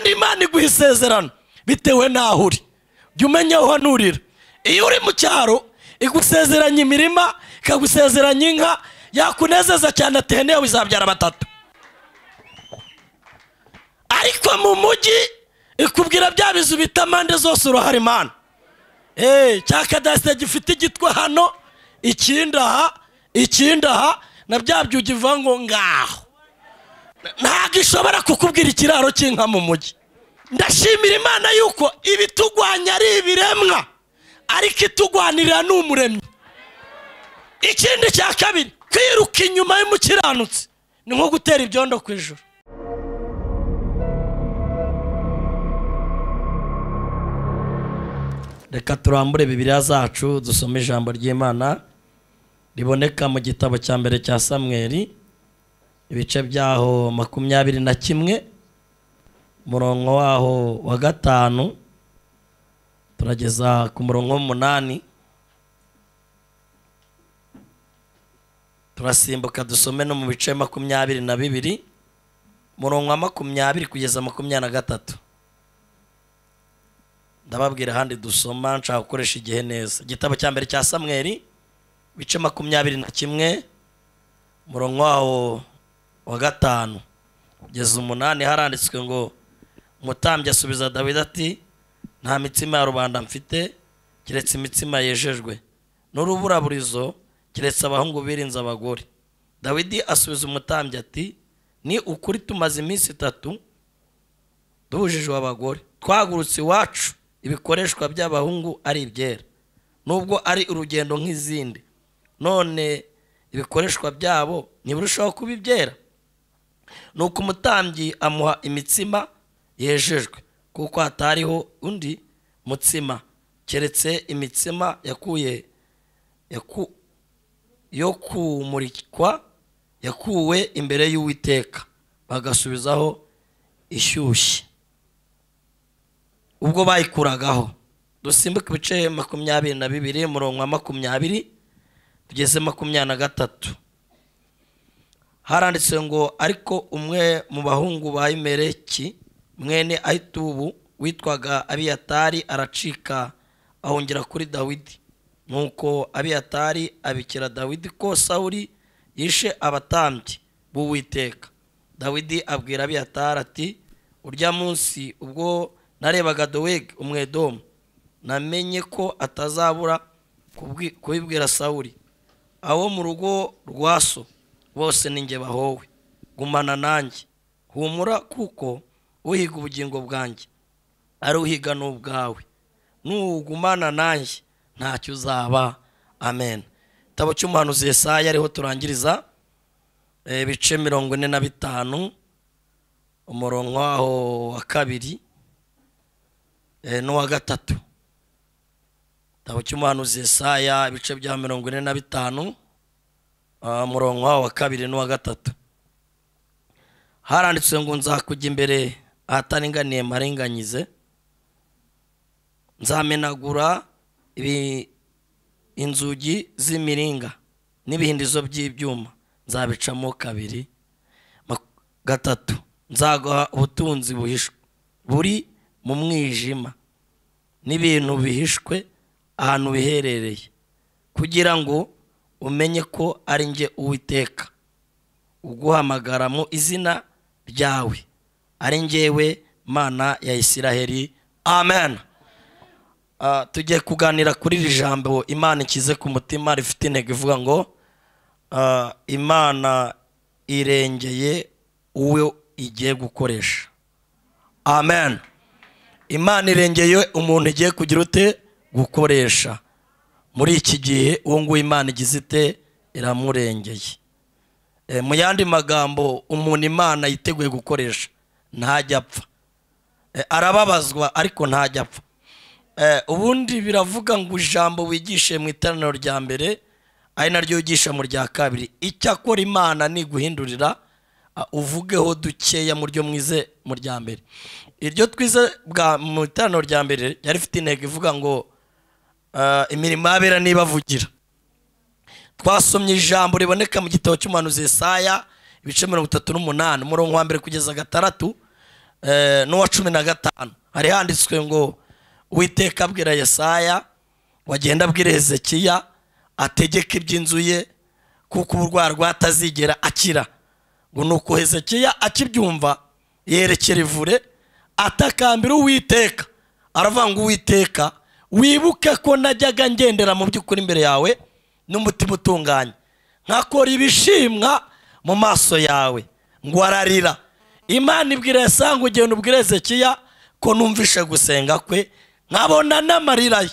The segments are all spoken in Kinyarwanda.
kandi imana iguha isezerano. Bitewe n'aho uri jya umenya aho hanurira iyo uri mu cyaro igusezeranya imirima ikagusezeranya inka yakunezeza cyane ati hene yawe izabyara batatu. Ariko mu mujyi ikubwira bya bizu bita mpande zose urahari imana. Eee cya kadasite gifite igitwe hano ikindi aha ikindi aha na bya byugi ngo ngaho. Ntabwo ishobora kukubwira ikiraro cy'inka mu mujyi ndashimira imana yuko ibitugwanya ari ibiremwa ariko itugwanirira ni umuremyi. Ikindi cya kabiri kwiruka inyuma y'umukiranutsi ni nko gutera ibyondo ku ijoro reka turambure bibiriya zacu dusome ijambo ry'imana riboneka mu gitabo cya mbere cya samweri ibice byaho makumyabiri na kimwe umurongo waho wa gatanu turageza ku murongo w'umunani. Turasimbuka dusome no mu bice makumyabiri na bibiri umurongo wa makumyabiri kugeza makumyabiri na gatatu. Ndababwira ahandi dusoma nshaka gukoresha igihe neza. Igitabo cya mbere cya samweri bice makumyabiri na kimwe umurongo waho wa gatanu. Kugeza umunani haranditswe ngo umutambyi asubiza dawidi ati nta mitsima ya rubanda mfite keretse imitsima yejejwe. N'uruburaburizo keretse abahungu birinze abagore. Dawidi asubiza umutambyi ati ni ukuri tumaze iminsi itatu duhujijwe abagore. Twagurutse iwacu ibikoreshwa by'abahungu ari ibyera. Nubwo ari urugendo nk'izindi. None ibikoreshwa byabo ntibirushaho kuba ibyera. Ni uko umutambyi amuha imitsima yejejwe kuko hatariho undi mutsima. Keretse imitsima yakuye yo kumurikwa yakuwe imbere y'uwiteka. Bagasubizaho ishyushye. Ubwo bayikuragaho. Dusimbuke ibice makumyabiri na bibiri umurongo wa makumyabiri tugeze makumyabiri na gatatu. Haranditse ngo ariko umwe mu bahungu ba imereki mwene ahitubu witwaga abiyatari aracika ahungira kuri dawidi. Nuko abiyatari abikira dawidi ko sawuri yishe abatambyi b'uwiteka dawidi abwira abiyatari ati urya munsi ubwo narebaga dowegi umwedomu namenye ko atazabura kubibwira sawuri abo mu rugo rwa so. Bose ninjye bahowe. Gumana nanjye. Humura kuko uhiga ubugingo bwanjye. Ari uhiga n'ubwawe. Nugumana nanjye ntacyo uzaba. Amen. Igitabo cy'umuhanuzi Yesaya ariho turangiriza ibice mirongo ine na bitanu umurongo waho wa kabiri n'uwa gatatu. Igitabo cy'umuhanuzi Yesaya ibice bya mirongo ine na bitanu umurongo wawo wa kabiri n'uwa gatatu. Haranditswe ngo nzakujya imbere ahataringaniye maringanyize nzamenagura inzugi z'imiringa n'ibihindizo by'ibyuma. Nzabicamo kabiri. Gatatu nzaguha ubutunzi buhishwe buri mu mwijima. N'ibintu bihishwe ahantu biherereye. Kugira ngo umenye ko ari njye uwiteka. Uguhamagara mu izina ryawe. Ari njyewe mana ya isiraheli. Amen. Tugiye kuganira kuri iri jambo imana ikize ku mutima rifite intego ivuga ngo imana irengeye uwo igiye gukoresha. Amen. Imana irengeye umuntu igiye kugira ute? Gukoresha. Muri iki gihe uwo nguwo imana igize ite iramurengeye. Mu yandi magambo umuntu imana yiteguye gukoresha ntajya apfa. Arababazwa ariko ntajya apfa. Ubundi biravuga ngo ijambo wigishe mu iteraniro rya mbere ari naryo wigisha mu rya kabiri. Icyakora imana niguhindurira uvugeho dukeya mu ryo mwize mu rya mbere. Iryo twize mu iteraniro rya mbere ryari rifite intego ivuga ngo imirimo y'abera nibavugira. Twasomye ijambo riboneka mu gitabo cy'umuhanuzi Yesaya ibice mirongo itatu n'umunani umurongo wa mbere kugeza gatandatu eh, n'uwa cumi na gatanu. Hari handitswe ngo uwiteka abwira yesaya wagenda abwira hezekiya ategeka iby'inzu ye kuko uburwayi rwatazigera akira. Ngo ni uko hezekiya akibyumva yerekera ivure atakambira uwiteka. Aravuga ngo uwiteka wibuke ko najyaga ngendera mu by'ukuri imbere yawe n'umutima utunganye. Nkakora ibishimwa mu maso yawe. Ngo ararira imana ibwira yasanga ugenda ubwire hezekiya ko numvishe gusenga kwe nkabona n'amarira ye.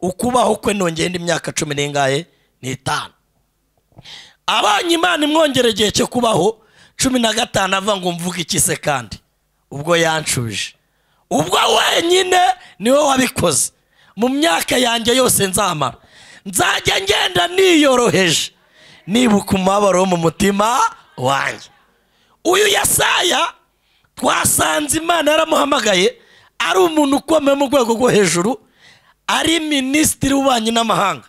Ukubaho kwe nongenda imyaka cumi n'ingahe n'itanu. Abonye imana imwongera igihe cyo kubaho cumi na gatanu ava ngo mvuge iki se kandi? Ubwo yanshuje ubwo wenyine ni we wabikoze. Mu myaka yanjye yose nzamara nzajya ngenda niyoroheje. Nibuka umubabaro wo mu mutima wanjye. Uyu yasaya twasanze imana yaramuhamagaye ari umuntu ukomeye mu rwego rwo hejuru ari minisitiri w'ububanyi n'amahanga.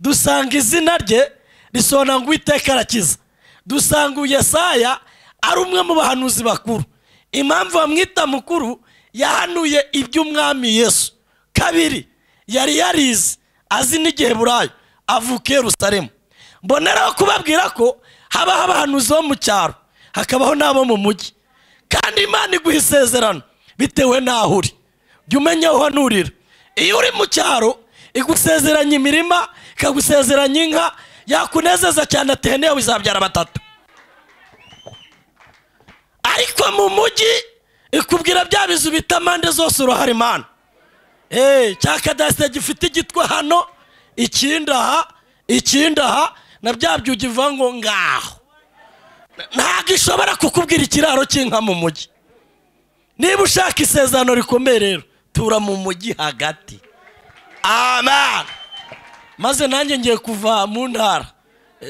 Dusanga izina rye risobanura ngo uwiteka arakiza. Dusanga uyu yesaya ari umwe mu bahanuzi bakuru. Impamvu bamwita mukuru yahanuye iby'umwami yesu. Kabiri yari yarize azi n'igihe burayo avuka i yerusalemu mboneraho kubabwira ko habaho abahanuzi bo mu cyaro hakabaho n'abo mu mujyi. Kandi imana iguha isezerano bitewe n'aho uri. Jya umenya aho uhanurira. Iyo uri mu cyaro igusezeranya imirima ikagusezeranya inka yakunezeza cyane ati hene yawe izabyara batatu. Ariko mu mujyi ikubwira bya bizu bita mpande zose uruhare imana. Cya kadasite gifite igitwe hano ikindi aha ikindi aha na bya byugi bivuga ngo ngaho. Ntabwo ishobora kukubwira ikiraro cy'inka mu mujyi niba ushaka isezerano rikomeye rero tura mu mujyi hagati. Amen. Maze nanjye ngiye kuva mu ntara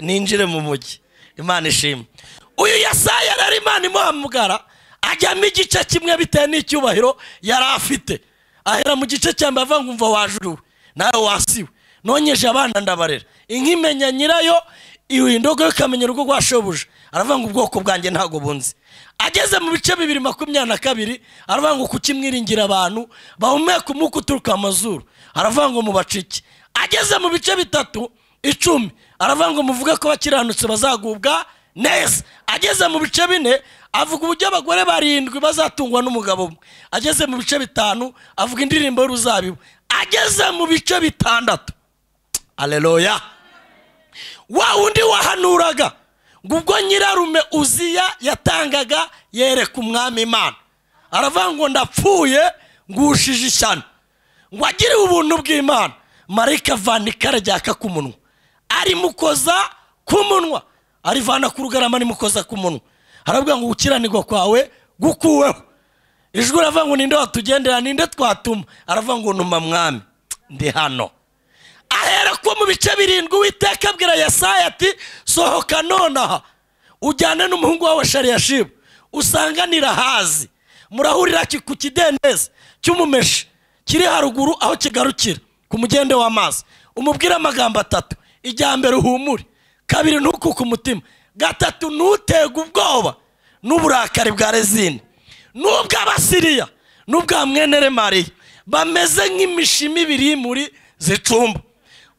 ninjire mu mujyi imana ishimwe uyu yasaya rero imana imuhamagara ajyamo igice kimwe bitewe n'icyubahiro yari afite. Ahera mu gice cya mbere umva wajuriwe nawe wasiwe. Nonyeje abana ndabarera. Inka imenya nyirayo iwe indogo ikamenya urugo rwa shobuja aravuga ngo ubwoko bwanjye ntabwo bunzi ageze mu bice bibiri makumyabiri na kabiri aravuga ngo kukimwiringira abantu? Bahumeka umwuka uturuka amazuru aravuga ngo mubacike. Ageze mu bice bitatu icumi. Aravuga ngo muvuge ko bakiranutse bazagubwa neza. Ageze mu bice bine avuga uburyo abagore barindwi bazatungwa n'umugabo umwe. Ageze mu bice bitanu avuga indirimbo y'uruzabibu. Ageze mu bice bitandatu. Aleluya wa wundi wahanuraga ngo ubwo nyirarume uziya yatangaga yereka umwami imana. Aravuga ngo ndapfuye ngushije ishyano. Ngo agire ubuntu bw'imana. Marayika avana ikara ryaka ku munwa. Arimukoza ku munwa. Arivana ku rugarama arimukoza ku munwa. Aravuga ngo gukiranirwa kwawe gukuweho. Ijwi aravuga ngo ninde watugendera ninde twatuma? Aravuga ngo numa mwami. Ndi hano. Ahera ko mu bice birindwi uwiteka abwira yesaya ati sohoka nonaha ujyane n'umuhungu wawe shariyashibu usanganira hazi murahurira ku kidendezi cy'umumeshi? Kiri haruguru aho kigarukira ku mugende w'amazi. Umubwire amagambo atatu. Ijya mbere uhumure. Kabiri ntukuke umutima. Gatatu ntutege ubwoba n'uburakari bwa rezine n'ubw'abasiriya n'ubwa mwenere mariya. Bameze nk'imishimi ibiri muri zicumba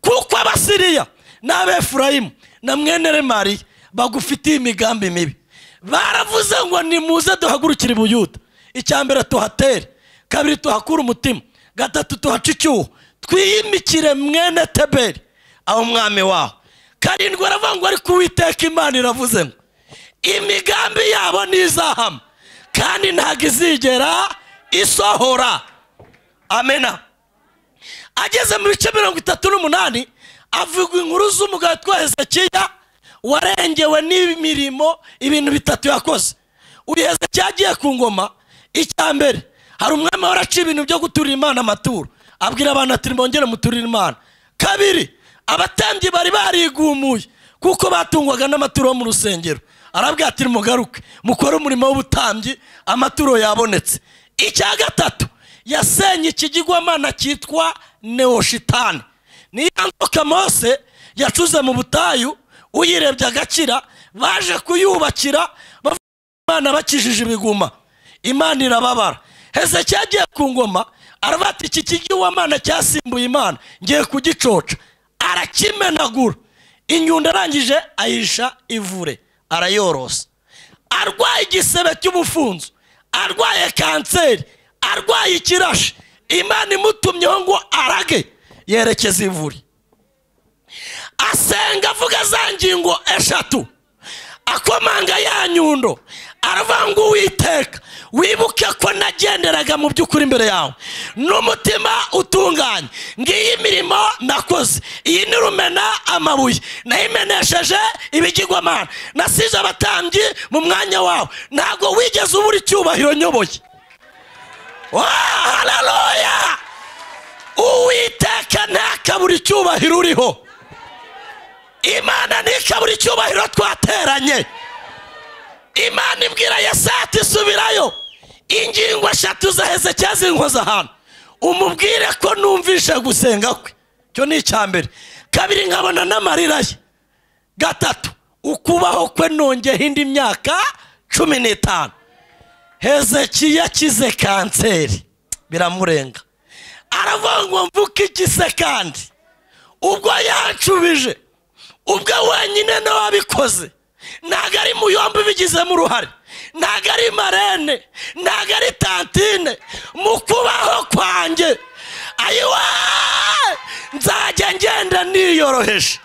kuko abasiriya n'abefurayimu na mwenere mariya bagufitiye imigambi mibi. Baravuze ngo nimuze duhagurukire i buyuda. Icya mbere tuhatere kabiri tuhakure umutima gatatu tuhace icyuho. Twiyimikire mwene teberi aho umwami waho. Karindwi aravuga ngo ariko uwiteka imana iravuze ngo imigambi yabo ntizahama kandi ntabwo izigera isohora. Amena. Ageze mu bice mirongo itatu n'umunani avuga inkuru z'umugabo witwa hezekiya warengewe n'imirimo ibintu bitatu yakoze. Uyu hezekiya agiye ku ngoma icya mbere hari umwami waraciye ibintu byo guturira imana amaturo. Abwira abantu ati mbongere muturire imana. Kabiri abatambyi bari barigumuye kuko batungwaga n'amaturo yo mu rusengero. Arabwira ati mugaruke mukore umurimo w'ubutambyi amaturo yabonetse. Icya gatatu yasenye ikigirwamana cyitwa neoshitani. Niyo nzoka mose yacuze mu butayu uyirebye agakira baje kuyubakira imana bakijije ibiguma. Imana irababara. Hezekiya agiye ku ngoma aravuga ati iki cyasimbuye imana ngiye kugicoca. Arakimenagura inyundo arangije ahisha ivure arayorosa. Arwaye igisebe cy'ubufunzo arwaye kanseri arwaye ikirashi imana imutumyeho ngo arage yerekeza ivure. Asenga avuga za ngingo eshatu. Akomanga ya nyundo. Aravuga ngo uwiteka wibuke ko nagenderaga mu by'ukuri imbere yawe. N'umutima utunganye. Ngiyi imirimo nakoze. Iyi ni rumena amabuye. Nayimenesheje ibigirwamana. Nasize abatambyi mu mwanya wawe ntabwo wigeze ubura icyubahiro nyoboye. Hararoya uwiteka ntakabura icyubahiro uriho. Imana ntikabura icyubahiro twateranye. Imana ibwira yesati isubirayo ingingo eshatu zaheze cyazinkoza ahantu. Umubwire ko numvishe gusenga kwe. Cyo ni icya mbere. Kabiri nkabona n'amarira ye. Gatatu ukubaho kwe nongeho indi myaka cumi n'itanu. Hezekiya akize kanseri. Biramurenga. Aravuga ngo ikise kandi. Ubwo yanshubije. Ubwo wenyine nawe ntabwo ari muyombi ubigizemo uruhare. Ntabwo ari marene. Ntabwo ari tantine. Mu kubaho kwanjye. Ayiwa! Nzajya ngenda niyoroheje.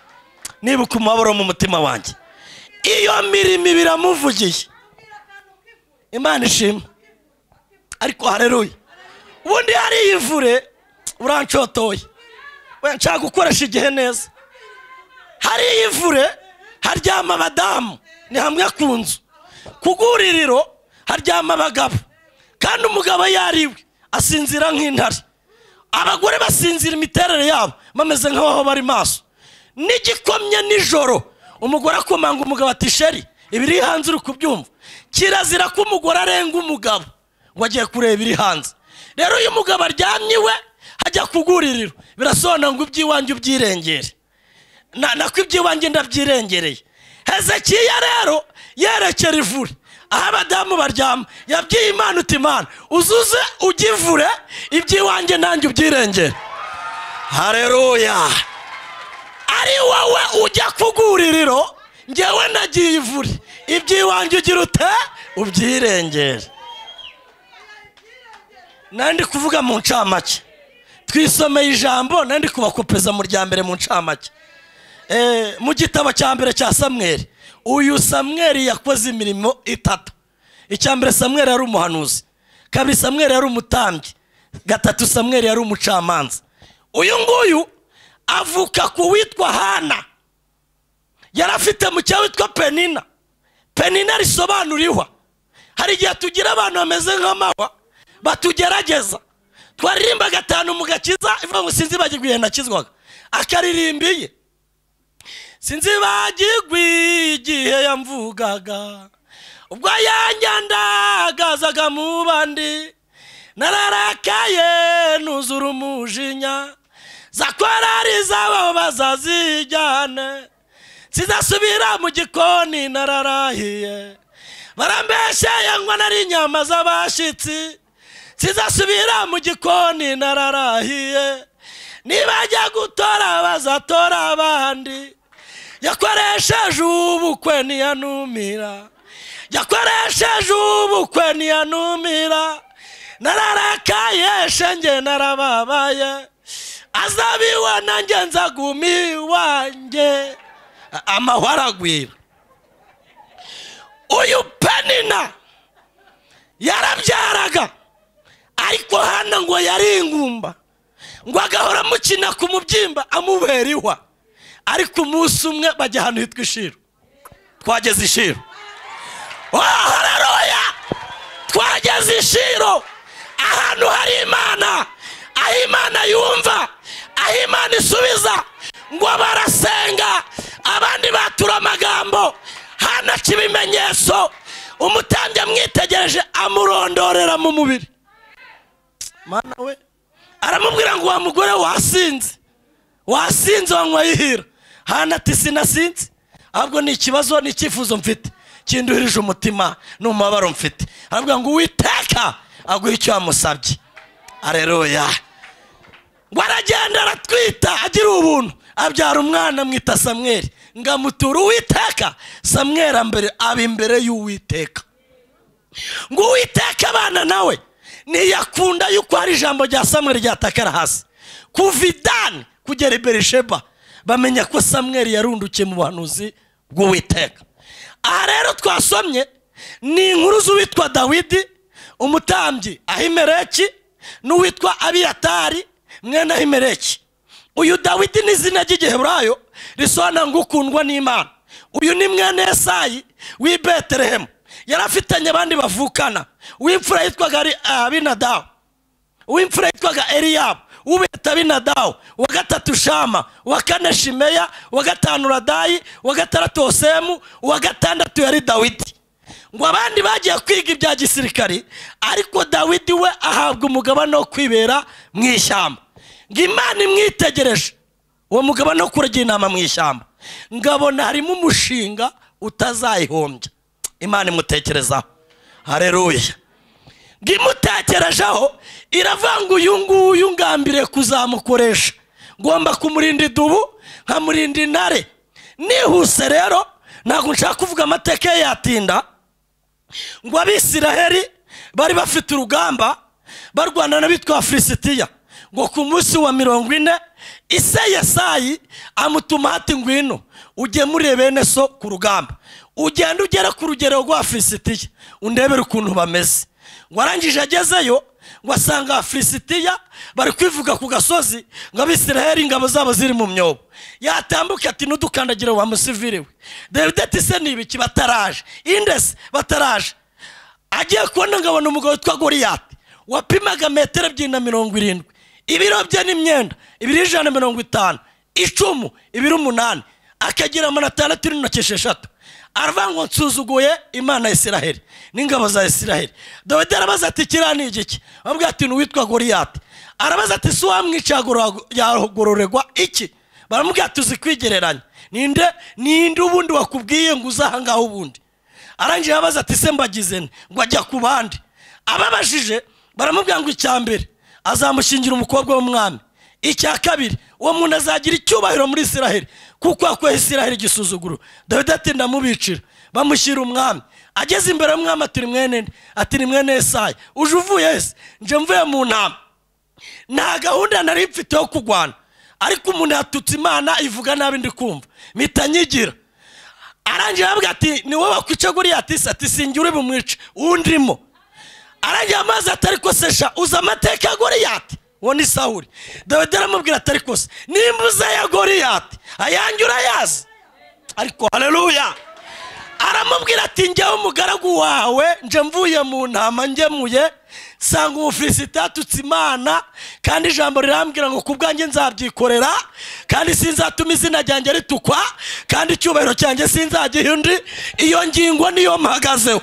Nibuka umubabaro mu mutima wanjye. Iyo mirimo biramuvugiye. Imana ishima. Ariko hareruye ubundi hariya ivure uranshotoye we nshaka gukoresha igihe neza. Hariya ivure haryama abadamu. Ni hamwe ku nzu. Ku haryama abagabo. Kandi umugabo yariwe asinzira nk'intare. Abagore basinzira imiterere yabo bameze nk'aho bari maso. N'igikomye nijoro umugore akomanga umugabo ati sheri ibiri hanze uri kubyumva. Kirazira ko umugore arenga umugabo ngo agiye kureba ibiri hanze. Rero uyu mugabo aryamye iwe ajya ku bwuririro birasobanura ngo iby'iwanjye ubyirengere. Nako iby'iwanjye ndabyirengereye. Hezekiya rero yerekera ivure. Aho abadamu baryama yabwiye imana uti imana uzuze ujye ivure iby'iwanjye nanjye ubyirengere. Hareruya ari wowe ujya ku bwuririro ngewe nagiye ivure. Iby'iwanjye ugira ute? Ubyirengere. Nandi kuvuga mu ncamake. Twisomeye ijambo nandi kubakopeza mu rya mbere mu ncamake. Mu gitabo cya mbere cya samweri uyu samweri yakoze imirimo itatu. Icya mbere samweri yari umuhanuzi. Kabiri samweri yari umutambyi. Gatatu samweri yari umucamanza. Uyu nguyu avuka ku witwa hana. Yari afite mu witwa penina. Penina risobanura ihwa hari igihe tugira abantu bameze nk'amahwa batugerageza. Twaririmba gatanu mu gakiza ivuga ngo sinzi bagiguye nakizwaga. Akaririmbiye sinzi bagigwi igihe yamvugaga ubwo yanjyandagazaga mu bandi nararakaye nuzura umujinya. Zakorari zabo bazazijyane zizasubira mu gikoni nararahiye. Barambesheye ngo nari inyama z'abashyitsi zizasubira mu gikoni nararahiye. Nibajya gutora bazatora abandi. Yakoresheje ubukwe ntiyanumira yakoresheje ubukwe ntiyanumira nararakaye shenge narababaye. Azabiwe nanjye nzaguma iwanjye amahwa aragwira uyu penina yarabyaraga. Ariko hano ngo yari ingumba. Ngo agahora amukina ku mubyimba amubera ihwa. Ariko umunsi umwe bajya ahantu hitwa ishiro twageze ishiro hararoya twageze ishiro ahantu hari imana. Aho imana yumva. Aho imana isubiza. Ngo barasenga. Abandi batura amagambo. Hanaca ibimenyetso umutambyi amwitegereje amurondorera mu mubiri. Aramubwira ngo wa mugore wasinze. Wasinze wanyweye ihira hano ati sinasinze. Ahubwo ni ikibazo ni icyifuzo mfite. Kinduhirije umutima n'umubabaro mfite. Aravuga ngo uwiteka aguhe icyo yamusabye. Areruya ngo aragenda aratwita agira ubuntu. Abyara umwana mwita samweri ngo amutura uwiteka samweri aba imbere y'uwiteka. Ngo uwiteka abana nawe ntiyakunda yuko hari ijambo rya samweri ryatakara hasi. Kuva idani kugera i berisheba bamenya ko samweri yarundukiye mu buhanuzi bw'uwiteka. Aha rero twasomye ni inkuru z'uwitwa dawidi umutambyi ahimeleki n'uwitwa abiyatari mwene ahimeleki. Uyu dawidi ni izina ry'igiheburayo risobanura ngo ukundwa n'imana. Uyu ni mwene esayi w'i betelehemu. Yari afitanye abandi bavukana. Uw'imfura yitwaga ari abinadawu uw'imfura yitwaga eliyabu. Ubeta abinadawu uwa gatatu shama uwa kane shimeya uwa gatanu radayi uwa gatandatu hosemu uwa gatandatu yari dawidi. Ngo abandi bagiye kwiga ibya gisirikari ariko dawidi we ahabwa umugabane wo kwibera mu ishyamba. Ngo imana imwitegereje uwo mugabane wo kuragira inama mu ishyamba. Ngabona harimo umushinga utazayihombya. Imana imutekerezaho. Hareruya ngo imutekerejeho iravuga ngo uyu nguyu ngambiriye kuzamukoresha. Ngomba kumurinda idubu nkamurinda intare. Nihuse rero ntabwo nshaka kuvuga amateka ye yatinda. Ngo abisiraheli bari bafite urugamba barwana n'abitwa filisitiya. Ngo ku munsi wa mirongo ine ise yesayi amutuma hati ngwino ugemurire bene so ku rugamba. Ugenda ugera ku rugero rwa filisitiya undebere ukuntu bameze. Ngo arangije agezeyo ngo asanga abafilisitiya bari kwivuga ku gasozi ngo abisiraheli ingabo zabo ziri mu myobo. Yatambuka ati n'udukandagire wa musivire we. Dawidi ati se ni ibiki? Bataraje. Indese bataraje. Agiye kubona ngabona umugabo witwa goriyati wapimaga metero ebyiri na mirongo irindwi. Ibiro bye n'imyenda ibiri ijana na mirongo itanu. Icumu ibiri umunani. Akagira amana atandatu n'intoki esheshatu. Aravuga ngo nsuzuguye imana ya isiraheli. N'ingabo za isiraheli. Dawidi arabaza ati kiriya ni igiki bamubwira ati ni uwitwa goriyati arabaza ati si uwamwica yagororerwa iki? Baramubwira ati uzi kwigereranya. Ninde ninde ubundi wakubwiye ngo uze aha ngaho ubundi? Arangije arabaza ati se mbagize ngo ajya ku bandi. Ababajije baramubwira ngo icya mbere azamushingira umukobwa w'umwami. Icya kabiri uwo muntu azagira icyubahiro muri isiraheli kuko yakuyeho isiraheli igisuzuguro. Dawidi ati ndamubicira. Bamushyira umwami. Ageze imbere y'umwami ati mwene ati ni mwene esayi. Uje uvuye ese nje mvuye mu nama nta gahunda nari mfite yo kurwana ariko umuntu yatutse imana ivuga nabi ndi kumva mpita nyigira. Arangira aravuga ati ni wowe wakwica guriya ati se ati sinjye uri bumwice. Undimo arangira amazi atari ko sesha uzi amateka ya goriyati uwo ni sawuri dawidi aramubwira atari kose nimba uzi aya goriyati ayanjye urayazi. Ariko hareruya aramubwira ati njyewe umugaragu wawe nje mvuye mu ntama ngemuye nsanga umufilisiti yatutse imana kandi ijambo rirambwira ngo ku bwanjye nzabyikorera kandi sinzatuma izina ryanjye ritukwa kandi icyubahiro cyanjye sinzagiha undi iyo ngingo niyo mpagazeho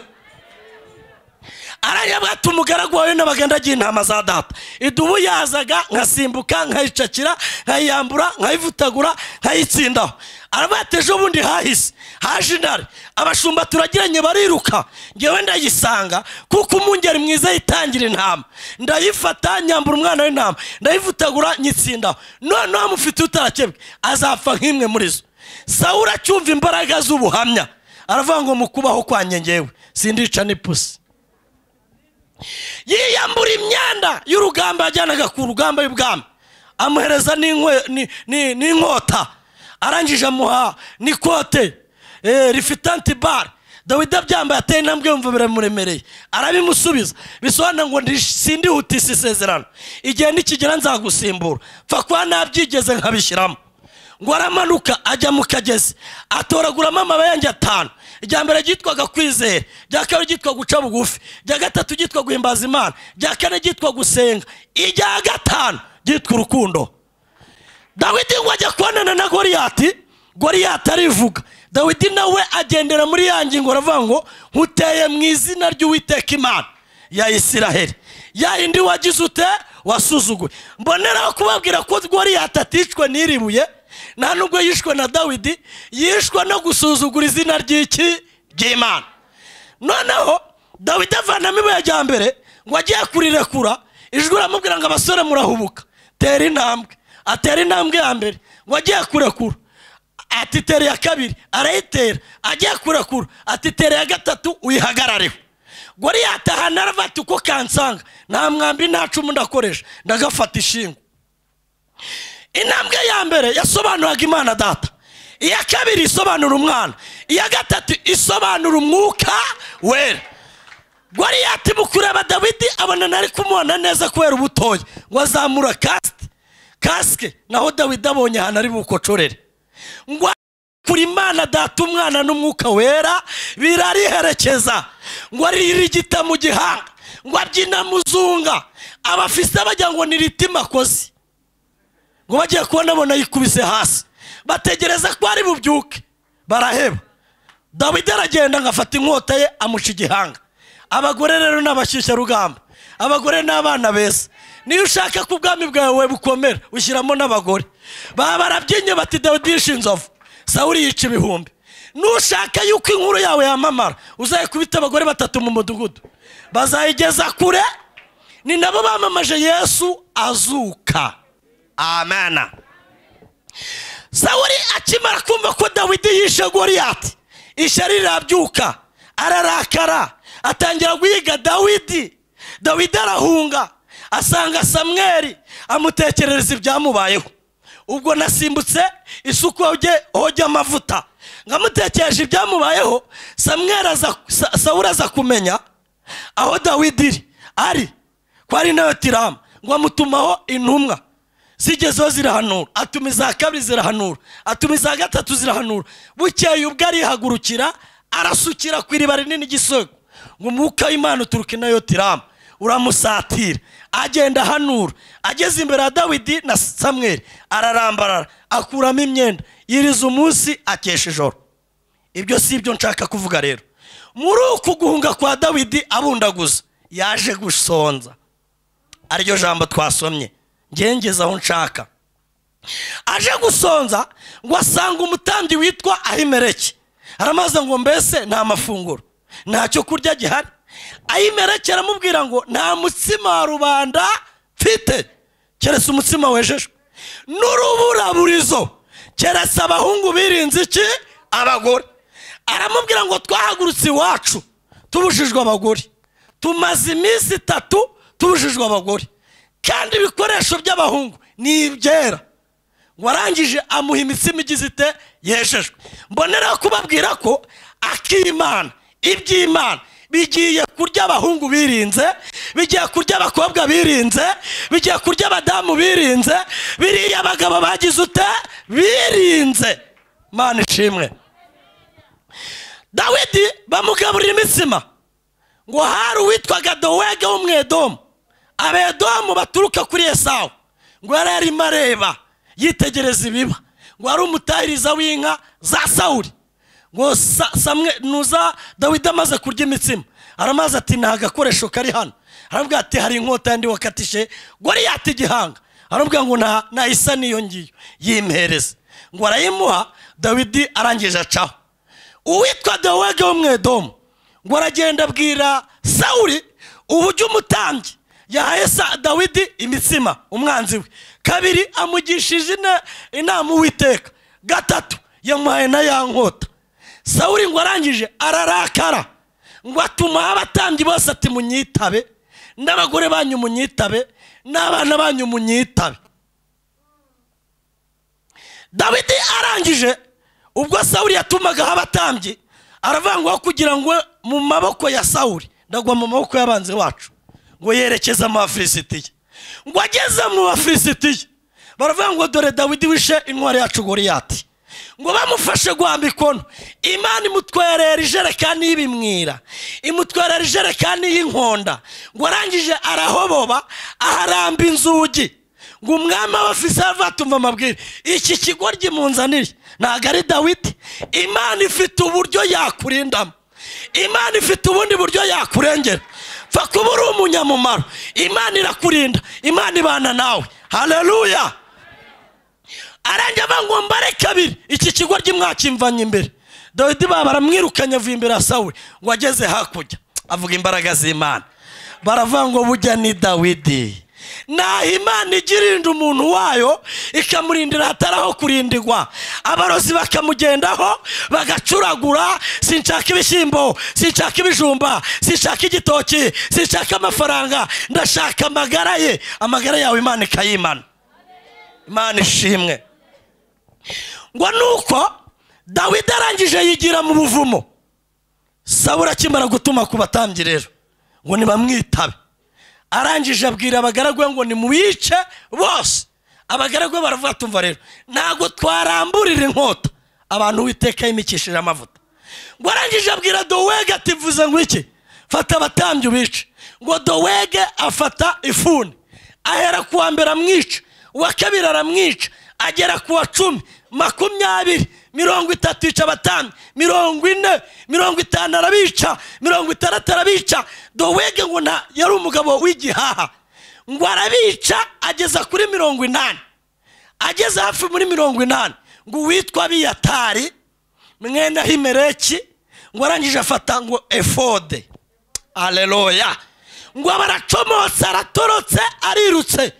arayabwa ati umugaragu wawe n'abagenda agiye intama za data. Idubu yazaga nkasimbuka nkayicakira nkayiyambura nkayivutagura nkayitsindaho. Aravuga ati ejo bundi hahise. Haje intare. Abashumba turagiranye bariruka. Ngewe ndayisanga kuko umungeri mwiza yitangira intama. Ndayifata nyambura umwana w'intama. Ndayivutagura nyitsindaho. Noneho amufite utarakebwe. Azapfa nk'imwe muri zo. Sawura acyumva imbaraga z'ubuhamya. Aravuga ngo mu kubaho kwanjye ngewe. Sindica n'ipusi yiyambura imyenda y'urugamba yajyanaga ku rugamba y'ubwami amuhereza n'inkota arangije amuha n'ikote rifite antibare dawidi abyambaye ateye intambwe yumva biramuremereye. Arabimusubiza. Bisobanura ngo sindihutise isezerano. Igihe nikigera nzagusimbura. Pfa kuba nabyigeze nkabishyiramo. Ngo aramanuka ajya mu kagezi. Atoraguramo amabayange atanu. Irya mbere ryitwaga kwizera irya kabiri ryitwa guca bugufi irya gatatu ryitwa guhimbaza imana irya kane ryitwa gusenga irya gatanu ryitwa urukundo. Dawidi ngo ajya kubonana na goriyati goriyati arivuga. Dawidi nawe agendera muri ya ngingo aravuga ngo nkuteye mu izina ry'uwiteka imana ya isiraheli. Ya yindi wagize ute? Wasuzuguye mboneraho kubabwira ko goriyati aticwe n'iribuye nta nubwo yishwe na dawidi yishwe no gusuzugura izina ry'iki? Ry'imana. Noneho dawidi avanamo ibuye rya mbere ngo agiye kurirekura ijwi riramubwira ngo abasore murahubuka. Tera intambwe. Atera intambwe ya mbere ngo agiye kurekura. Ati tera iya kabiri. Arayitera. Agiye kurekura. Ati tera iya gatatu uyihagarareho goriyati ahantu aravati uko kansanga? Nta mwambi nta cumu ndakoresha. Ndagafata ishingo intambwe ya mbere yasobanuraga imana data. Iya kabiri isobanura umwana. Iya gatatu isobanura umwuka wera. Goriyati mu kureba dawidi abona ntari kumubona neza kubera ubutoya ngo azamura kasike. Kasike naho dawidi abonye ahantu ari bukocorere. Ngo kuri imana data umwana n'umwuka wera birariherekeza. Ngo aririgita mu gihanga. Ngo abyina muzunga abafise bajya ngo ni ritima akoze ngo bagiye kubona abona yikubise hasi. Bategereza ko ari bubyuke. Baraheba. Dawidi aragenda agafata inkota ye amuca igihanga. Abagore rero ni abashyushyarugamba. Abagore ni abana beza. Niyo ushaka ko ubwami bwawe bukomera ushyiramo n'abagore. Baba barabyinnye bati dawidi yishe inzovu. Sawuri yica ibihumbi. Nushaka yuko inkuru yawe yamamara uzayikubita abagore batatu mu mudugudu. Bazayigeza kure. Ni nabo bamamaje yesu azuka. Amena sawuri akimara kumva ko dawidi yishe goriyati ishyari rirabyuka ararakara atangira guhiga dawidi. Dawidi arahunga asanga samweri amutekerereza ibyamubayeho. Ubwo nasimbutse isuku hojya amavuta. Nkamutekereje ibyamubayeho samweri aza kumenya aho dawidi iri ari. Ko ari na yo ngo amutumaho intumwa. Zigezeho zirahanura. Atuma iza kabiri zirahanura. Atuma iza gatatu zirahanura. Bukeye ubwo arihagurukira arasukira ku iriba rinini igisego ngo umwuka w'imana uturuke na yo tirama. Uramusatira. Agenda ahanura. Ageze imbere ya dawidi na samweri ararambarara akuramo imyenda. Yiriza umunsi akesha ijoro. Ibyo si ibyo nshaka kuvuga rero. Muri uku guhunga kwa dawidi abundaguza. Yaje gusonza. Ariryo jambo twasomye. Ngengeze aho nshaka. Aje gusonza ngo asanga umutambyi witwa ahimereke aramaze ngo mbese nta mafunguro ntacyo kurya gihari. Ayimereke aramubwira ngo nta mutsima wa rubanda mfite. Keretse umutsima wejejwe. N'uruburaburizo. Keretse abahungu birinze iki? Abagore. Aramubwira ngo twahagurutse iwacu tubujijwe abagore. Tumaze iminsi itatu tubujijwe abagore. Kandi ibikoresho by'abahungu ni ibyera. Warangije amuha imitsima igize ite? Yejejwe mbonera kubabwira ko akimana iby'imana bigiye kurya abahungu birinze bigiye kurya abakobwa birinze bigiye kurya abadamu birinze biriya abagabo bagize ute? Birinze. Mana ishimwe. Dawidi bamugaburira imitsima ngo hari uwitwaga dowege w'umwedomu. Abedomu baturuka kuri esawu. Ngo yari arimo areba yitegereza ibiba. Ngo ari umutahiriza w'inka za sawuri ngo samwe nuza dawidi amaze kurya imitsima. Aramaze ati nta gakoresho kari hano. Aravuga ati hari inkota yandi wakatishe goriyati igihanga. Aravuga ngo nta isa n'iyo ngiyo. Yimpereze ngo arayimuha dawidi arangije acaho. Uwitwa dawege w'umwedomu ngo aragenda abwira sawuri uburyo umutambyi yahaye dawidi imitsima umwanzi we. Kabiri amugishije inama uwiteka. Gatatu yamuhaye na ya nkota. Sawuri ngo arangije ararakara. Ngo atuma abatambyi bose ati munyitabe. N'abagore banyu munyitabe. N'abana banyu munyitabe. Dawidi arangije. Ubwo sawuri yatumagaho abatambyi aravuga kugira ngo mu maboko ya sawuri ndagwa mu maboko y'abanzi wacu ngo yerekeze mu bafilisitiya ngo ageze mu bafilisitiya baravuga ngo dore dawidi wishe intwari yacu goriyati ngo bamufashe guhamba ikono imana imutwerera ijerekani y'ibimwira imutwerera ijerekani y'inkonda. Ngo arangije arahoboba aharamba inzugi. Ngo umwami w'abafisi atumva amabwire iki kigo ry'imunzanire ntabwo ari dawidi. Imana ifite uburyo yakurindamo. Imana ifite ubundi buryo yakurengera. Pfa kuba uri umunyamumaro imana irakurinda. Imana ibana nawe. Hareruya arangira ngo mbare kabiri. Iki kigo ry'imwakimvanye imbere. Dawidi baba baramwirukanye avuye imbere ya sawuri ngo ageze hakurya. Avuga imbaraga z'imana. Baravuga ngo bujya ni dawidi. Naho imana ijya irinda umuntu wayo ikamurindira hatari aho kurindirwa. Abarozi bakamugendaho bagacuragura sinshaka ibishyimbo sinshaka ibijumba sinshaka igitoki sinshaka amafaranga ndashaka amagara ye. Amagara yawe imana ikayimana. Imana ishimwe. Ngo nuko dawidi arangije yigira mu buvumo. Sabura akimara gutuma ku batambyi rero. Ngo nibamwitabe. Arangije abwira abagaragu ngo nimubice bose. Abagaragu baravuga tumva rero ntabwo twaramburira inkota. Abantu witeka yimikishije amavuta. Ngo arangije abwira dowege ati mvuze ngo iki? Fata abatambyi ubice. Ngo dowege afata ifuni. Ahera ku wa mbere amwica uwa kabiri aramwica agera ku wa cumi. Makumyabiri. Mirongo itatu yica abatambyi mirongo ine mirongo itanu arabica mirongo itandatu arabica. Dowege ngo nta yari umugabo w'igihaha. Ngo arabica ageza kuri mirongo inani. Ageze hafi muri mirongo inani. Ngo uwitwa biyatari mwene himereki ngo arangije afata ngo efode. Aleluya ngo baracomotse aratorotse arirutse.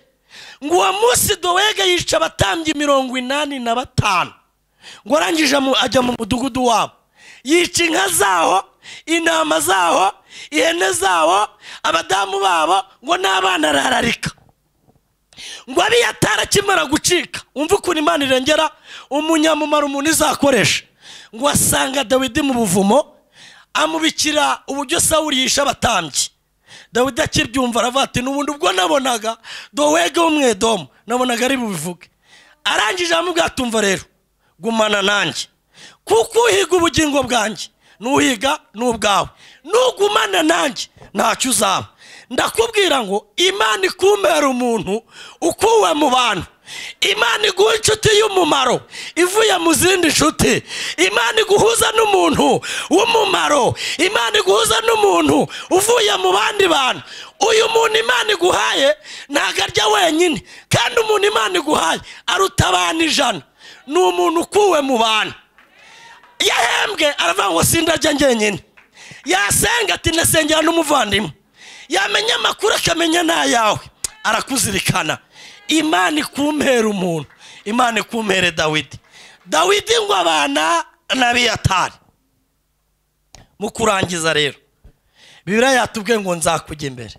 Ngo uwo munsi dowege yica abatambyi mirongo inani na batanu. Ngo arangije ajya mu mudugudu wabo yica inka zaho intama zaho ihene zaho abadamu babo ngo n'abana arararika. Ngo abiyatara akimara gucika umva ukuntu imana irengera umunyamumaro umuntu izakoresha. Ngo asanga dawidi mu buvumo amubikira uburyo sawuri yisha abatambyi. Dawidi akibyumva aravuga ati n'ubundi ubwo nabonaga dowege w'umwedomu nabonaga ari bubivuge. Arangije aramubwira atumva rero. Gumana nanjye. Kuko uhiga ubugingo bwanjye n'uhiga n'ubwawe. Nugumana nanjye ntacyo uzaba. Ndakubwira ngo imana ikumbera umuntu ukuwe mu bantu. Imana iguha inshuti y'umumaro ivuye mu zindi nshuti. Imana iguhuza n'umuntu w'umumaro. Imana iguhuza n'umuntu uvuye mu bandi bantu. Uyu muntu imana iguhaye ntabwo arya wenyine. Kandi umuntu imana iguhaye aruta abantu ijana. Ni umuntu ukuwe mu bantu. Yahembwe aravuga ngo sindajya njyenyine. Yasenga ati nasengera n'umuvandimwe. Yamenya amakuru akamenya n'ayawe. Arakuzirikana. Imana ikumpera umuntu. Imana ikumpere dawidi. Dawidi ngo abana na biyatari. Mu kurangiza rero. Bibiriya yatubwiye ngo nzakujya imbere.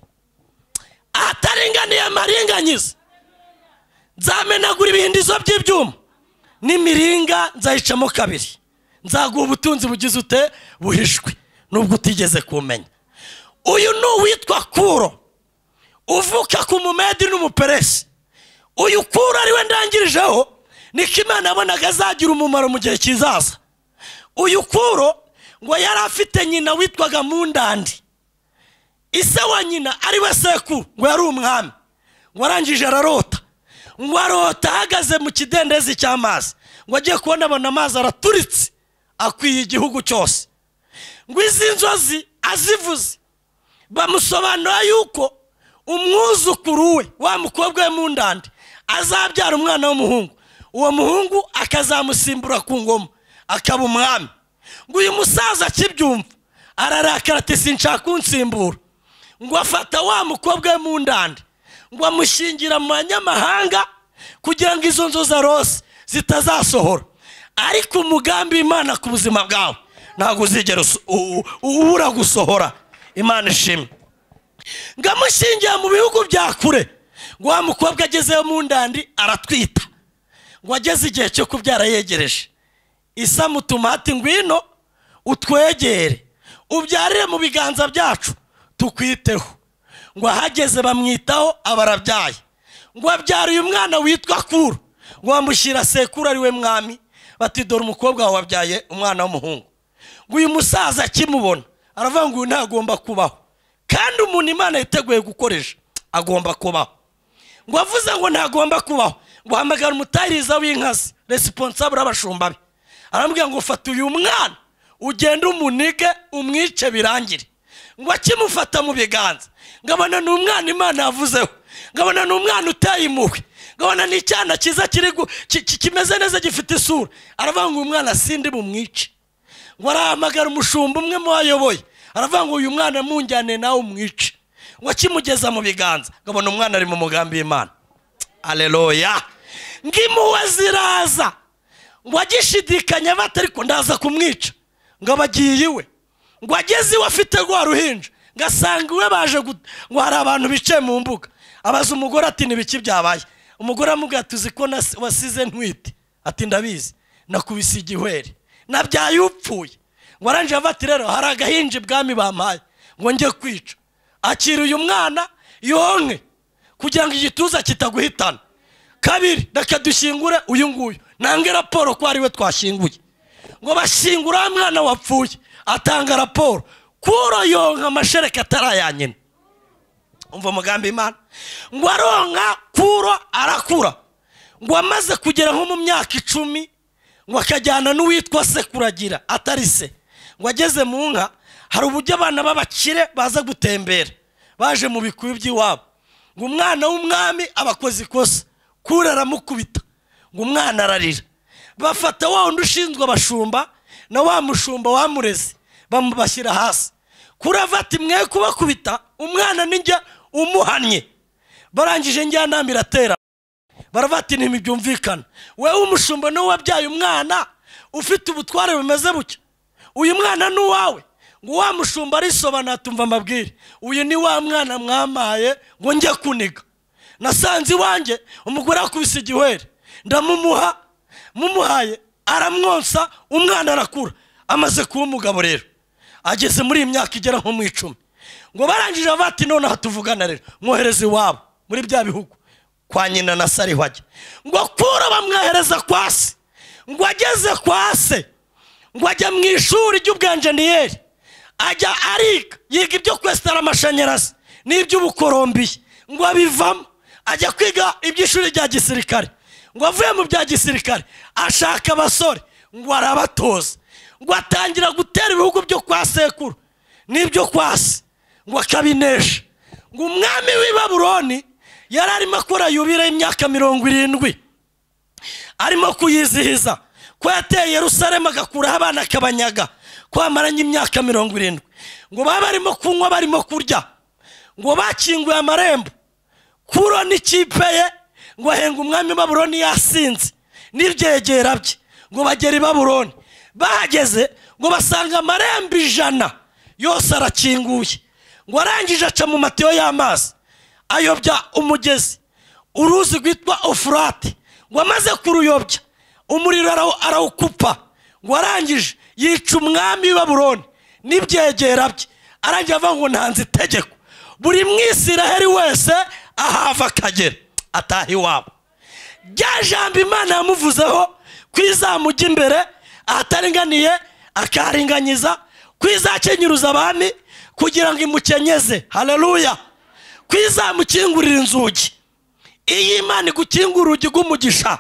Ahataringaniye amaringanyiza nzamenagura ibihindizo by'ibyuma. N'imiringa nzayicamo kabiri. Nzaguha ubutunzi bugize ute? Buhishwe. Nubwo utigeze kumenya. Uyu ni uwitwa kuro. Uvuka ku mumedi n'umuperesi. Uyu kuro ari we ndangirijeho. Niko imana yabonaga azagira umumaro mu gihe kizaza. Uyu kuro ngo yari afite nyina witwaga mundandi. Ise wa nyina ari we sekuru ngo yari umwami. Ngo arangije ararota. Arota ahagaze mu kidendezi cy'amazi. Ngo agiye kubona abona amazi araturitse akwiye igihugu cyose. Ngo izi nzozi azivuze. Bamusobanura yuko umwuzukuru we wa mukobwa we mu ndandi azabyara umwana w'umuhungu. Uwo muhungu akazamusimbura ku ngoma akaba umwami. Ngo uyu musaza akibyumva ararakara ati sinshaka kunsimbura. Ngo afata wa mukobwa we mu ndandi ngo amushingira mu banyamahanga kugira ngo izo nzozi arose zitazasohora. Ariko umugambi w'imana ku buzima bwawe ntabwo uzigera ubura gusohora. Imana ishimwe. Ngo amushingiye mu bihugu bya kure. Ngo wa mukobwa agezeyo mu ndandi aratwita. Ngo ageze igihe cyo kubyara yegereje. Isa mutuma ati ngwino utwegere. Ubyarire mu biganza byacu tukwiteho. Ngo ahageze bamwitaho aba arabyaye. Ngo abyara uyu mwana witwa kuru ngo bamushyira sekuru ari we mwami. Bati dore umukobwa wawe wabyaye umwana w'umuhungu. Ngo uyu musaza akimubona. Aravuga ngo uyu ntagomba kubaho. Kandi umuntu imana yiteguye gukoresha agomba kubaho. Ngo avuze ngo ntagomba kubaho. Ngo hamagara umutahiriza w'inkazi resiponsabure abashumba be. Arambwira ngo fata uyu mwana ugende umunige umwice birangire. Ngo akimufata mu biganza. Ngabona ni umwana imana yavuzeho. Ngabona ni umwana uteye impuhwe. Ngabona ni icyana cyiza kimeze neza gifite isura. Aravuga ngo uyu mwana sindi bumwice ngo arahamagara umushumba umwe mu bayoboye aravuga ngo uyu mwana munjyane nawe umwice. Ngo akimugeza mu biganza. Ngabona umwana ari mu mugambi w'imana. Aleluya ngimpuwe ziraza. Ngo agishidikanya bate ariko ndaza kumwica. Ngo abagiye iwe ngo ageze iwe afite rwa ruhinja. Ngo asanga iwe baje ngo hari abantu bicaye mu mbuga. Abaza umugore ati ntibiki byabaye? Umugore amubwira ati uzi ko wasize ntwite. Ati ndabizi. Nakubise igihweri. Nabyaye upfuye. Ngo arangije avuga ati rero hari agahinja ibwami bampaye. Ngo njye kwica. Akira uyu mwana yonke kugira ngo igituza kitaguhitana. Kabiri reka dushyingure uyu nguyu. Nange raporo ko ari we twashyinguye. Ngo bashyingura wa mwana wapfuye atanga raporo. Kuro yonka amashereka atari aya nyina umva umugambi imana? Ngo aronka kuro arakura. Ngo amaze kugera nko mu myaka icumi ngo akajyana n'uwitwa se kuragira atari se. Ngo ageze mu nka hari uburyo abana b'abakire baza gutembera. Baje mu bikuyu by'iwabo. Ngo umwana w'umwami aba akoze ikosa. Kure aramukubita. Ngo umwana ararira. Bafata wa wundi ushinzwe abashumba na wa mushumba wamureze bamubashyira hasi. Kure ati mwe kubakubita umwana ninjya umuhannye. Barangije njyanama iratera baravuga ati ntibyumvikana wowe umushumba ni we wabyaye umwana ufite ubutware bumeze butya. Uyu mwana ni uwawe. Ngo wa mushumba arisobanura tumva amabwire uyu ni wa mwana mwamaye ngo njye kuniga. Nasanze iwanjye umugore akubise igihwere ndamumuha mumuhaye aramwonsa umwana arakura. Amaze kuba umugabo rero. Ageze muri iyi myaka igera nko mu icumi. Ngo barangije bati noneho tuvugana rero. Mwohereze iwabo muri bya bihugu. Kwa nyina na se ariho ajya. Ngo kura bamwohereza kwa se. Ngo ageze kwa se. Ngo ajya mu ishuri ry'ubwanjeniyeri. Ajya ariga. Yiga ibyo kwesitara amashanyarazi. N'iby'ubukorombiye ngo abivamo. Ajya kwiga iby'ishuri rya gisirikare. Ngo avuye mu bya gisirikare. Ashaka abasore. Ngo arabatoza. Ngo atangira gutera ibihugu byo kwa sekuru n'ibyo kwa se ngo akabinesha. Ngo umwami w'i baburoni yari arimo akora yubire y'imyaka mirongo irindwi. Arimo kuyizihiza. Ko yateye Yerusalemu agakuraho abana akabanyaga ko bamaranye imyaka mirongo irindwi. Ngo baba barimo kunywa barimo kurya. Ngo bakinguye amarembo. Kuro n'ikipe ye ngo ahenga umwami baburoni yasinze. N'ibyegera bye ngo bagere i baburoni bahageze ngo basanga amarembo ijana yose arakinguye. Ngo arangije aca mu matiyo y'amazi. Ayobya umugezi. Uruzi rwitwa ofurate ngo amaze kuruyobya umuriro arawukupa. Ngo arangije yica umwami w'i n'ibyegera bye. Arangira avuga ngo ntanze itegeko. Buri mwisiraheri wese ahava akagera. Ataha iwabo. Rya jambo imana yamuvuzeho ko izamujya imbere ahataringaniye akaharinganyiza ko izakenyuruza abami kugira ngo imukenyeze. Hareruya ko izamukingurira inzugi. Iyi imana igukingura urugi rw'umugisha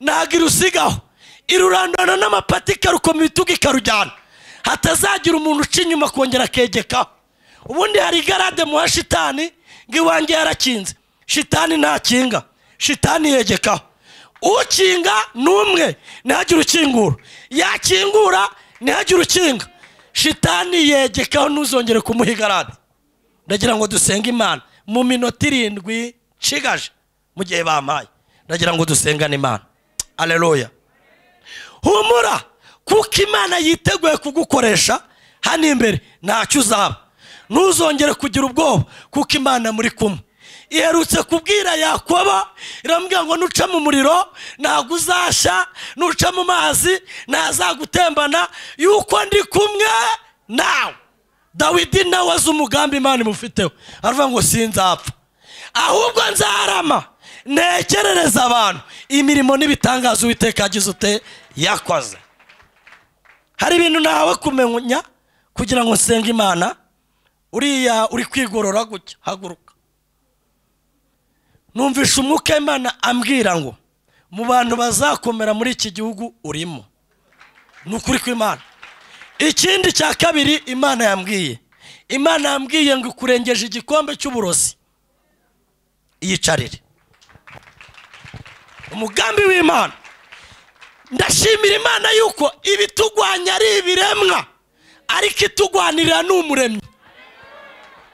ntabwo irusigaho irurandana n'amapati ikarukoma ibitugu ikarujyana hatazagira umuntu uca inyuma akongera akegekaho ubundi hari igarade muha shitani ngo iwanjye yarakinze. Shitani ntakinga shitani yegekaho ukinga ni umwe ntihagire ukingura. Yakingura ntihagire ukinga. Shitani yegekaho ntuzongere kumuha igarade ndagira ngo dusenge imana. Mu minota irindwi nshigaje mu gihe bampaye. Ndagira ngo dusengane imana. Aleluya humura kuko imana yiteguye kugukoresha hano imbere ntacyo uzaba. Ntuzongere kugira ubwoba kuko imana muri kumwe. Iherutse kubwira yakobo iramubwira ngo nuca mu muriro ntabwo uzashya nuca mu mazi ntazagutembana yuko ndi kumwe nawe. Dawidi nawe azi umugambi imana imufiteho. Aravuga ngo sinzapfa. Ahubwo nzarama ntekerereza abantu. Imirimo n'ibitangazo uwiteka yagize ute? Yakoze. Hari ibintu nawe kumenya kugira ngo nsenge imana? Uriya uri kwigorora gutya? Haguruka. Numvishe umwuka w'imana ambwira ngo mu bantu bazakomera muri iki gihugu urimo. Ni ukuri kw'imana. Ikindi cya kabiri imana yambwiye. Imana yambwiye ngo ikurengeje igikombe cy'uburozi. Yicarire. Umugambi w'imana. Ndashimira imana yuko ibitugwanya ari ibiremwa ariko itugwanirira ni umuremyi.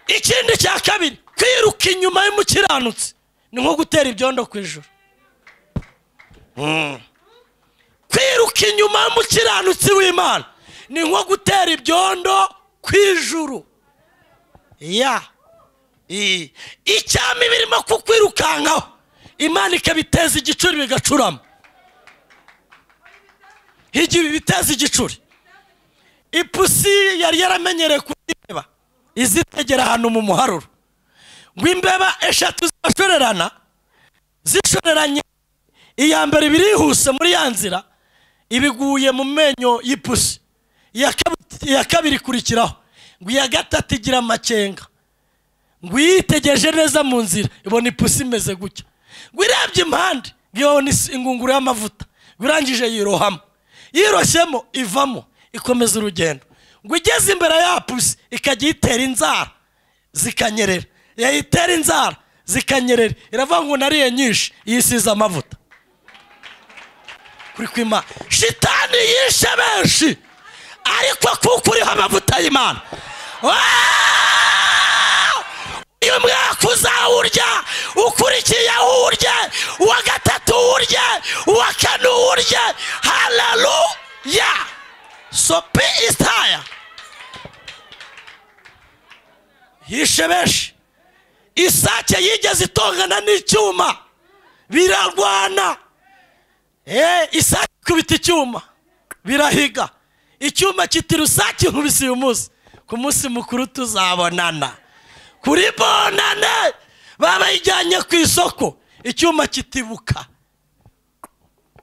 Ikindi cya kabiri kwiruka inyuma y'umukiranutsi. Ni nko gutera ibyondo ku ijoro Mm. kwiruka inyuma y'umukiranutsi w'imana ni nko gutera ibyondo ku ijuru. Ya. I- icyama ibirimo kukwirukankaho imana ikabiteza igicuri bigacurama. Igihe biteza igicuri. Ipusi yari yaramenyereye kuzireba izitegera ahantu mu muharuro. Ngo imbeba eshatu zibashorerana zishoreranye. Iya mbere birihuse muri ya nzira ibiguye mu menyo y'ipusi. Iya kabi- iya kabiri ikurikiraho. Ngo iya gatatu igira amakenga. Ngo uyitegereje neza mu nzira ibona ipusi imeze gutya. Ngo irebye impande ngo ibona isi- ingunguru y'amavuta. Ngo irangije yirohamo. Yiroshyemo ivamo. Ikomeza urugendo. Ngo igeze imbere ya pusi ikajya iyitera inzara. Zikanyerera. Yayitera inzara. Zikanyerera. Iravuga ngo nariye nyinshi yisize amavuta. Kuri kwima shitani yishe benshi ariko kuko uriho amavuta y'imana. Uyu mwaka uzawurya ukurikiye awurye uwa gatatu uwurye uwa kane uwurye. Haleluya sopi isitaya yishe benshi. Isake yigeze itongana n'icyuma. Birarwana. Eh, isake ikubita icyuma. Birahiga. Icyuma kiti rusake nkubise uyu munsi. Ku munsi mukuru tuzabonana. Kuri bonane babayijyanye ku isoko. Icyuma kitibuka.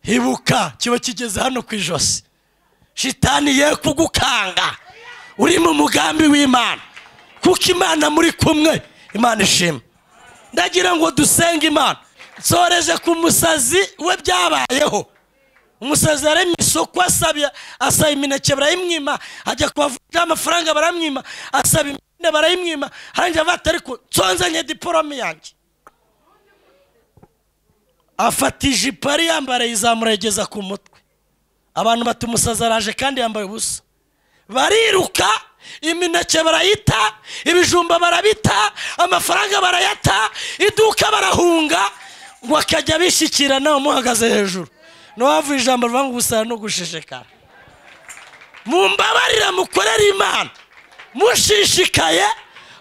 Hibuka. Kiba kigeze hano ku ijosi. Shitani ye kugukanga. Uri mu mugambi w'imana. Kuko imana muri kumwe. Imana ishima. Ndagira ngo dusenge imana. Nsoreje ku musazi we byabayeho. Umusazi yaremye isoko asabye asaba imineke barayimwima. Ajya kubavunjaho amafaranga baramwima asaba imyenda barayimwima. Harangira avuga ati ariko nsonzanye diporome yanjye. Afata ijipo yari yambara yizamura ku mutwe. Abantu bati umusazi araje kandi yambaye ubusa. Bariruka imineke barayita ibijumba barabita amafaranga barayata iduka barahunga ngo akajya bishyikirana umuhagaze hejuru. N'uwavuye ijambo rivuga ngo gusara no gushishikara. Mumbabarira mukorere imana. Mushishikaye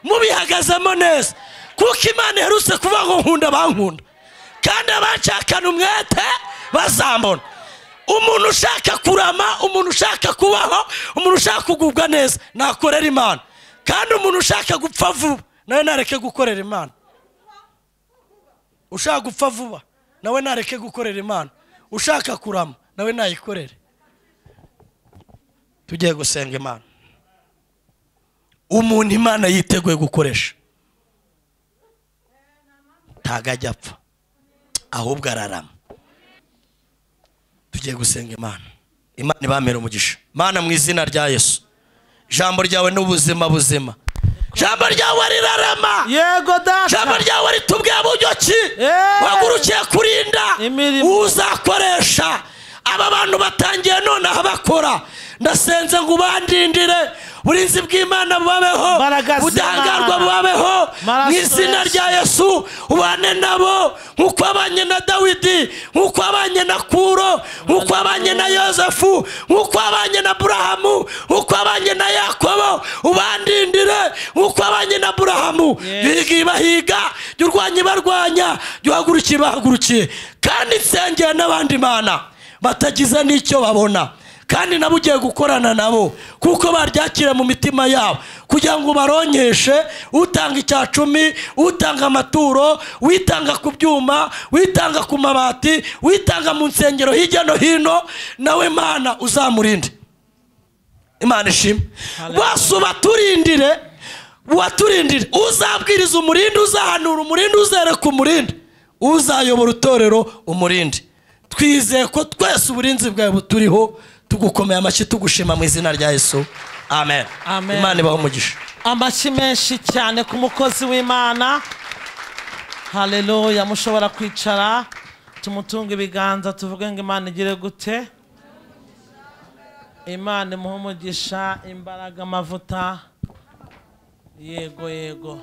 mubihagazemo neza. Kuko imana iherutse kuvuga ngo nkunda bankunda. Kandi abashakana umwete bazambona. Umuntu ushaka kurama umuntu ushaka kubaho umuntu ushaka kugubwa neza nakorera imana. Kandi umuntu ushaka gupfa vuba nawe nareke gukorera imana. Ushaka gupfa vuba nawe nareke gukorera imana. Ushaka kurama nawe nayikorere. Tugiye gusenga imana. Umuntu imana yiteguye gukoresha. Ntago ajya apfa ahubwo ararama. Tugiye gusenga imana. Imana ibamera umugisha. Mana mu izina rya yesu. Ijambo ryawe ni ubuzima buzima. Ijambo ryawe rirarama yego ijambo data ryawe ritubwiye buryo ki? Eh. wagurukiye kurinda. Uzakoresha. Aba bantu batangiye nonaha bakora. Ndasenze ngo ubandindire. Uburinzi bw'imana bubabeho. Ubudahangarwa bubabeho. Mu izina rya yesu ubane nabo. Nk'uko wabanye na dawidi nk'uko wabanye na kuro nk'uko wabanye na yosefu nk'uko wabanye na burahamu nk'uko wabanye na yakobo ubandindire. Nk'uko wabanye na burahamu biga ibahiga jya urwanya ibarwanya jya uhagurukiye ibahagurukiye. Kandi nsengera n'abandi mana batagize n'icyo babona. Kandi nabo ugiye gukorana nabo kuko baryakira mu mitima yabo. Kugira ngo baronkeshe utanga icya cumi utanga amaturo witanga ku byuma witanga ku mabati witanga mu nsengero hirya no hino nawe mana uzamurinde. Imana ishimwe bose ubaturindire ubaturindire. Uzabwiriza umurindi uzahanura umurindi uzereka umurindi uzayobora itorero umurindi. Twizeye ko twese uburinzi bwawe buturiho tugukomeye amashyi tugushima mu izina rya yesu. Amen. Imana ibaho umugisha. Amashyi menshi cyane ku mukozi w'imana. Hareruya mushobora kwicara tumutunga ibiganza tuvuge ngo imana igire gute. Imana imuha umugisha imbaraga amavuta. Yego yego.